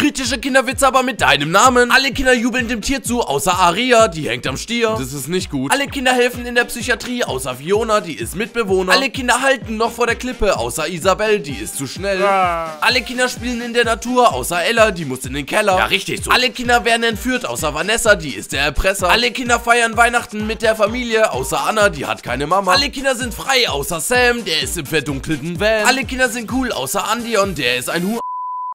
Kritische Kinderwitze aber mit deinem Namen. Alle Kinder jubeln dem Tier zu, außer Aria, die hängt am Stier. Das ist nicht gut. Alle Kinder helfen in der Psychiatrie, außer Fiona, die ist Mitbewohner. Alle Kinder halten noch vor der Klippe, außer Isabel, die ist zu schnell. Ah. Alle Kinder spielen in der Natur, außer Ella, die muss in den Keller. Ja, richtig so. Alle Kinder werden entführt, außer Vanessa, die ist der Erpresser. Alle Kinder feiern Weihnachten mit der Familie, außer Anna, die hat keine Mama. Alle Kinder sind frei, außer Sam, der ist im verdunkelten Van. Alle Kinder sind cool, außer Andion, der ist ein Hu...